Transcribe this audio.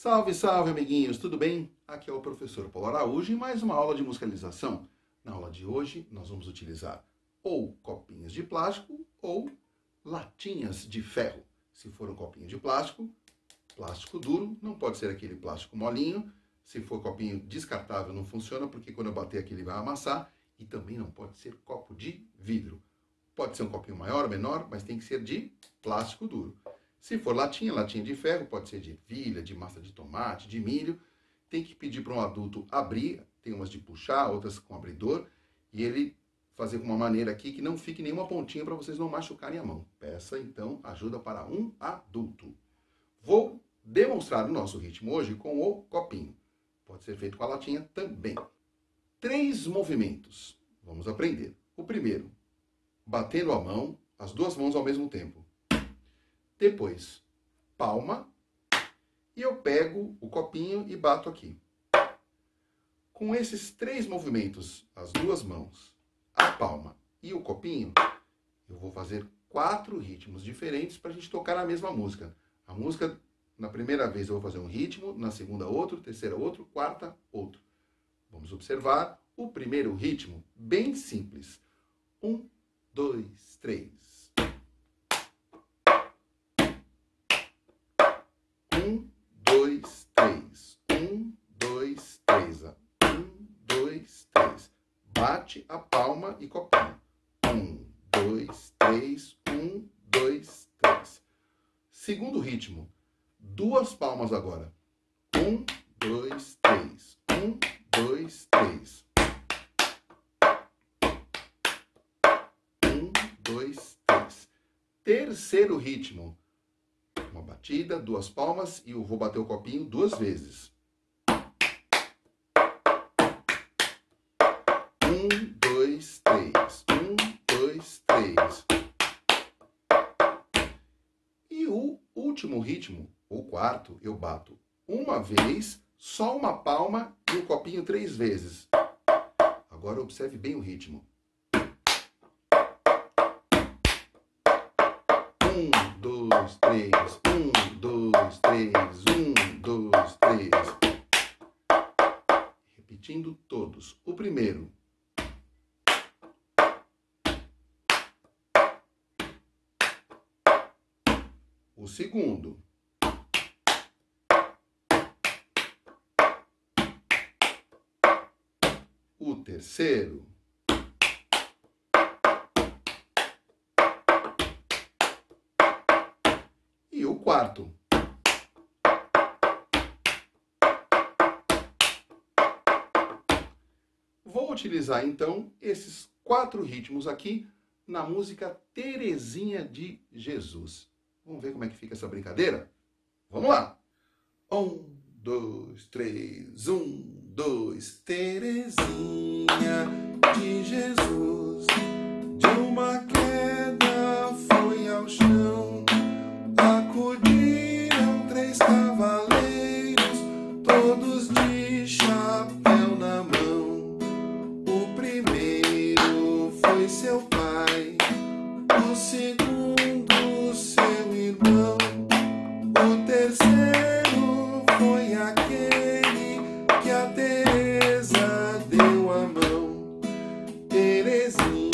Salve, salve, amiguinhos, tudo bem? Aqui é o professor Paulo Araújo e mais uma aula de musicalização. Na aula de hoje, nós vamos utilizar ou copinhos de plástico ou latinhas de ferro. Se for um copinho de plástico, plástico duro, não pode ser aquele plástico molinho. Se for copinho descartável, não funciona, porque quando eu bater aqui ele vai amassar. E também não pode ser copo de vidro. Pode ser um copinho maior ou menor, mas tem que ser de plástico duro. Se for latinha, latinha de ferro, pode ser de ervilha, de massa de tomate, de milho. Tem que pedir para um adulto abrir, tem umas de puxar, outras com abridor, e ele fazer com uma maneira aqui que não fique nenhuma pontinha para vocês não machucarem a mão. Peça então ajuda para um adulto. Vou demonstrar o nosso ritmo hoje com o copinho. Pode ser feito com a latinha também. Três movimentos. Vamos aprender. O primeiro, batendo a mão, as duas mãos ao mesmo tempo. Depois, palma. E eu pego o copinho e bato aqui. Com esses três movimentos, as duas mãos, a palma e o copinho, eu vou fazer quatro ritmos diferentes para a gente tocar a mesma música. A música, na primeira vez eu vou fazer um ritmo, na segunda outro, terceira outro, quarta outro. Vamos observar o primeiro ritmo, bem simples. Um, dois, três. Bate a palma e copinha. Um, dois, três, um, dois, três. Segundo ritmo, duas palmas agora. Um, dois, três. Um, dois, três. Um, dois, três. Terceiro ritmo, uma batida, duas palmas e eu vou bater o copinho duas vezes. Dois, três. Um, dois, três. E o último ritmo, o quarto, eu bato uma vez, só uma palma e o copinho três vezes. Agora observe bem o ritmo. Um, dois, três. Um, dois, três. Um, dois, três. Repetindo todos. O primeiro. O segundo. O terceiro. E o quarto. Vou utilizar então esses quatro ritmos aqui na música Terezinha de Jesus. Vamos ver como é que fica essa brincadeira? Vamos lá! Um, dois, três, um, dois. Terezinha de Jesus, de uma queda foi ao chão. crazy.